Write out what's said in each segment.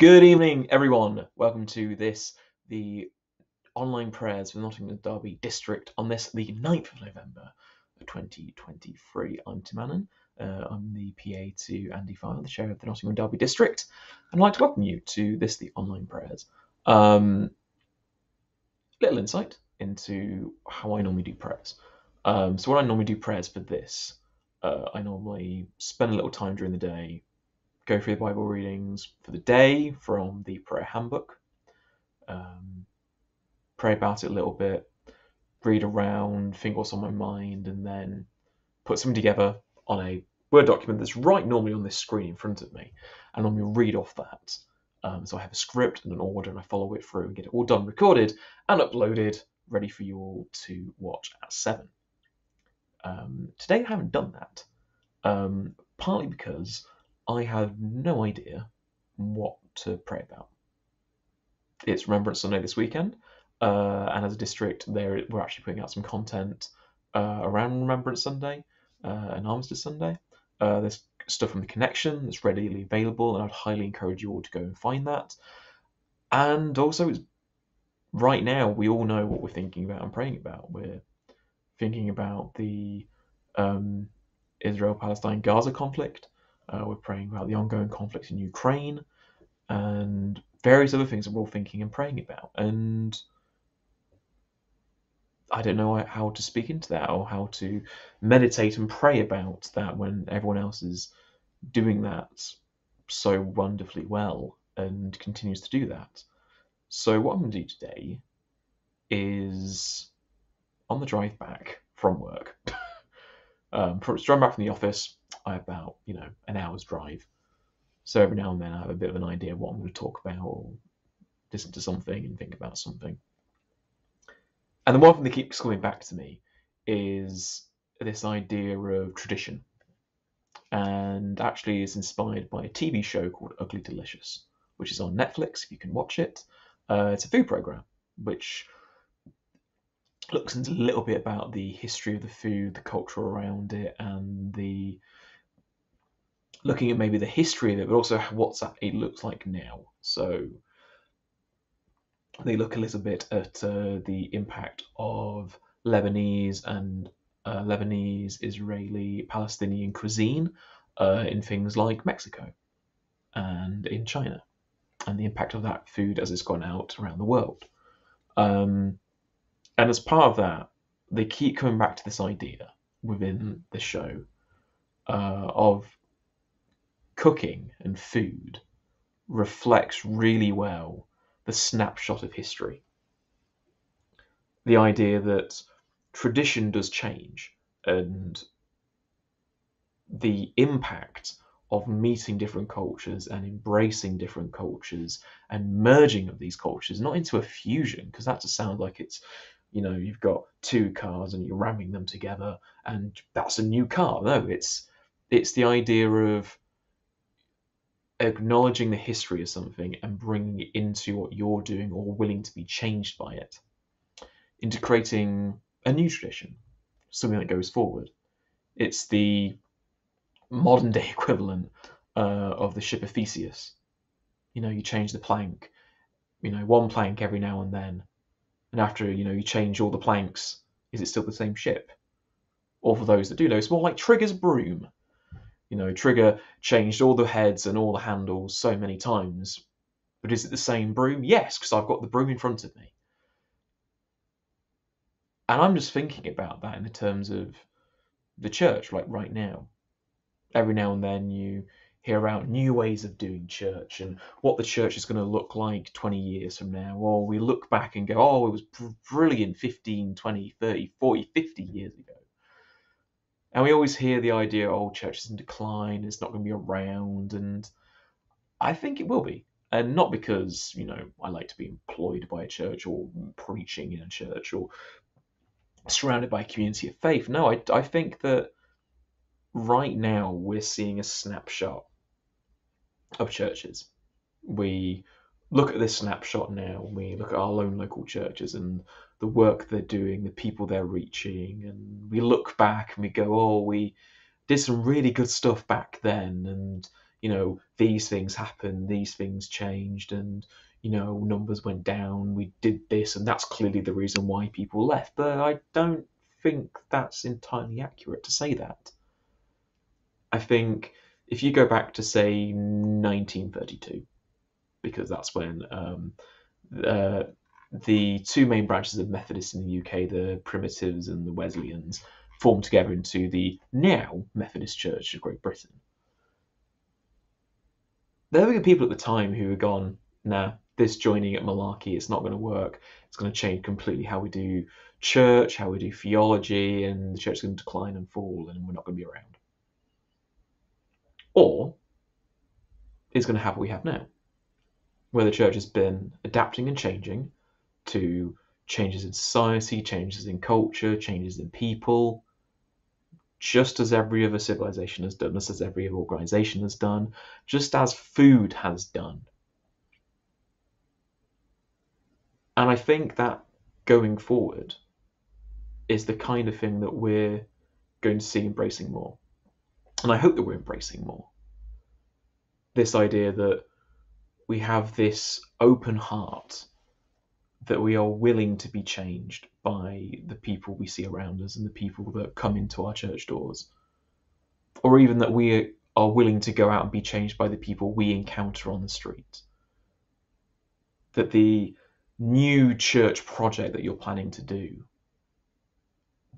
Good evening, everyone. Welcome to this, the online prayers for Nottingham Derby District on this, the 9th of November 2023. I'm Tim Annan. Uh, I'm the PA to Andy Fyall, the chair of the Nottingham Derby District. I'd like to welcome you to this, the online prayers. Um, little insight into how I normally do prayers. Um, so, when I normally do prayers for this, uh, I normally spend a little time during the day go through the Bible readings for the day from the prayer handbook, um, pray about it a little bit, read around, think what's on my mind, and then put something together on a Word document that's right normally on this screen in front of me, and I'm going to read off that. Um, so I have a script and an order, and I follow it through and get it all done, recorded, and uploaded, ready for you all to watch at 7. Um, today I haven't done that, um, partly because I have no idea what to pray about. It's Remembrance Sunday this weekend, uh, and as a district, there we're actually putting out some content uh, around Remembrance Sunday uh, and Armistice Sunday. Uh, there's stuff from the Connexion that's readily available, and I'd highly encourage you all to go and find that. And also, it's right now we all know what we're thinking about and praying about. We're thinking about the um, Israel-Palestine Gaza conflict. Uh, we're praying about the ongoing conflict in Ukraine and various other things that we're all thinking and praying about. And I don't know how to speak into that or how to meditate and pray about that when everyone else is doing that so wonderfully well and continues to do that. So, what I'm going to do today is on the drive back from work, um, driving back from the office, about you know an hour's drive. So every now and then I have a bit of an idea of what I'm going to talk about or listen to something and think about something. And the one thing that keeps coming back to me is this idea of tradition. And actually is inspired by a TV show called Ugly Delicious, which is on Netflix if you can watch it. Uh, it's a food program which looks into a little bit about the history of the food, the culture around it, and the looking at maybe the history of it, but also what it looks like now. So they look a little bit at uh, the impact of Lebanese and uh, Lebanese, Israeli, Palestinian cuisine uh, in things like Mexico and in China, and the impact of that food as it's gone out around the world. Um, and as part of that, they keep coming back to this idea within the show uh, of cooking and food reflects really well the snapshot of history. The idea that tradition does change and the impact of meeting different cultures and embracing different cultures and merging of these cultures, not into a fusion, because that just sounds like it's, you know, you've got two cars and you're ramming them together and that's a new car. No, it's it's the idea of acknowledging the history of something and bringing it into what you're doing or willing to be changed by it, into creating a new tradition, something that goes forward. It's the modern day equivalent uh, of the ship of Theseus. You know, you change the plank, you know, one plank every now and then, and after you know you change all the planks, is it still the same ship? Or for those that do know, it's more like Trigger's broom you know, Trigger changed all the heads and all the handles so many times. But is it the same broom? Yes, because I've got the broom in front of me. And I'm just thinking about that in the terms of the church, like right now. Every now and then you hear about new ways of doing church and what the church is going to look like 20 years from now. Or we look back and go, oh, it was brilliant 15, 20, 30, 40, 50 years ago. And we always hear the idea, oh, church is in decline, it's not going to be around, and I think it will be. And not because, you know, I like to be employed by a church or preaching in a church or surrounded by a community of faith. No, I, I think that right now we're seeing a snapshot of churches. We look at this snapshot now, we look at our own local churches and the work they're doing, the people they're reaching, and we look back and we go, oh, we did some really good stuff back then, and you know, these things happened, these things changed, and you know, numbers went down, we did this, and that's clearly the reason why people left. But I don't think that's entirely accurate to say that. I think if you go back to say 1932, because that's when um, uh, the two main branches of Methodists in the UK, the Primitives and the Wesleyans, formed together into the now Methodist Church of Great Britain. There were people at the time who were gone, nah, this joining at Malarkey, it's not going to work. It's going to change completely how we do church, how we do theology, and the church is going to decline and fall, and we're not going to be around. Or it's going to have what we have now, where the church has been adapting and changing to changes in society, changes in culture, changes in people, just as every other civilization has done, just as every other organization has done, just as food has done. And I think that going forward is the kind of thing that we're going to see embracing more. And I hope that we're embracing more. This idea that we have this open heart, that we are willing to be changed by the people we see around us and the people that come into our church doors. Or even that we are willing to go out and be changed by the people we encounter on the street. That the new church project that you're planning to do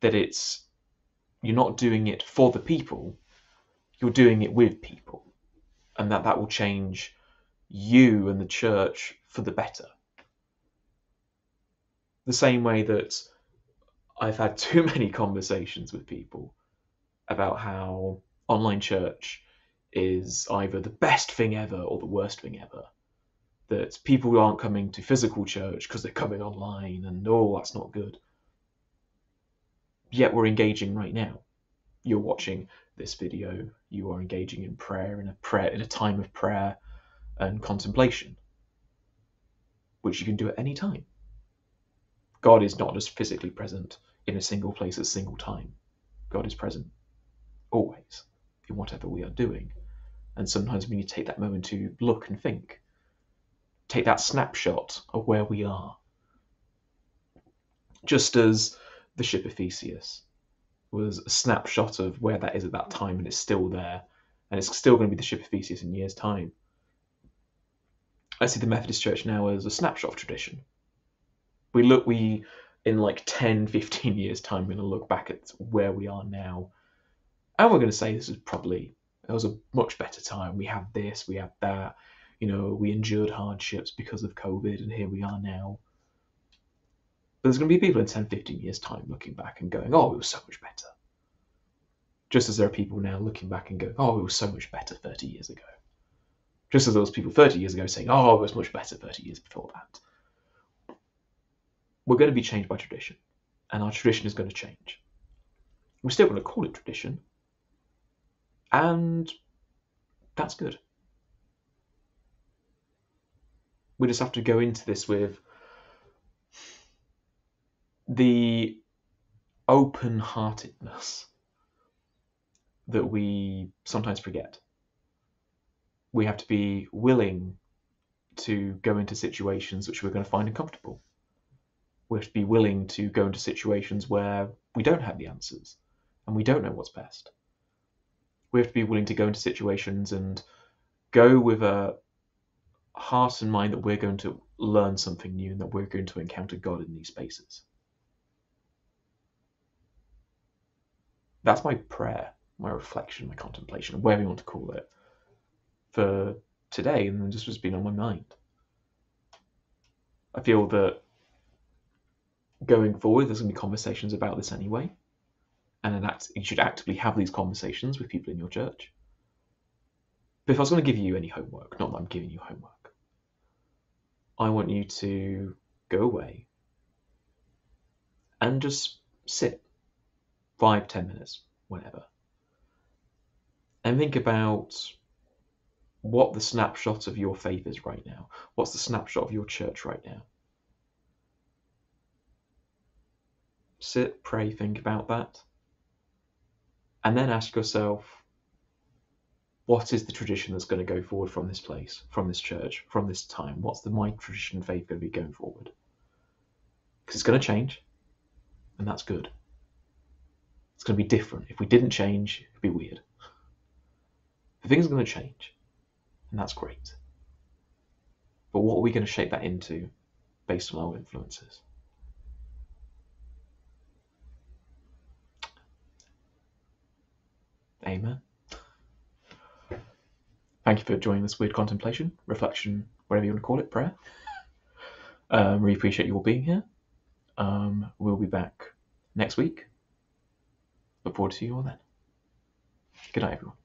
that it's you're not doing it for the people you're doing it with people and that that will change you and the church for the better the same way that I've had too many conversations with people about how online church is either the best thing ever or the worst thing ever. That people aren't coming to physical church because they're coming online and oh that's not good. Yet we're engaging right now. You're watching this video. You are engaging in prayer in a prayer in a time of prayer and contemplation which you can do at any time god is not just physically present in a single place at a single time god is present always in whatever we are doing and sometimes we need to take that moment to look and think take that snapshot of where we are. Just as the ship of Theseus was a snapshot of where that is at that time, and it's still there, and it's still going to be the ship of Theseus in years' time. I see the Methodist Church now as a snapshot of tradition. We look, we in like 10, 15 years' time, we're going to look back at where we are now, and we're going to say this is probably it was a much better time. We have this, we have that you know, we endured hardships because of COVID, and here we are now. But there's going to be people in 10, 15 years' time looking back and going, oh, it was so much better. Just as there are people now looking back and going, oh, it was so much better 30 years ago. Just as there was people 30 years ago saying, oh, it was much better 30 years before that. We're going to be changed by tradition, and our tradition is going to change. We're still going to call it tradition, and that's good. we just have to go into this with the open heartedness that we sometimes forget. We have to be willing to go into situations which we're going to find uncomfortable. We have to be willing to go into situations where we don't have the answers and we don't know what's best. We have to be willing to go into situations and go with a, heart and mind that we're going to learn something new and that we're going to encounter God in these spaces. That's my prayer, my reflection, my contemplation, whatever you want to call it, for today, and this has been on my mind. I feel that going forward, there's going to be conversations about this anyway, and then act, you should actively have these conversations with people in your church. But if I was going to give you any homework, not that I'm giving you homework, I want you to go away and just sit five, ten minutes, whenever, and think about what the snapshot of your faith is right now. What's the snapshot of your church right now? Sit, pray, think about that. And then ask yourself, what is the tradition that's going to go forward from this place, from this church, from this time? What's the my tradition and faith going to be going forward? Because it's going to change, and that's good. It's going to be different. If we didn't change, it'd be weird. The things are going to change, and that's great. But what are we going to shape that into based on our influences? Amen. Thank you for joining this weird contemplation, reflection, whatever you want to call it, prayer. Um, really appreciate you all being here. Um, we'll be back next week. Look forward to seeing you all then. Good night, everyone.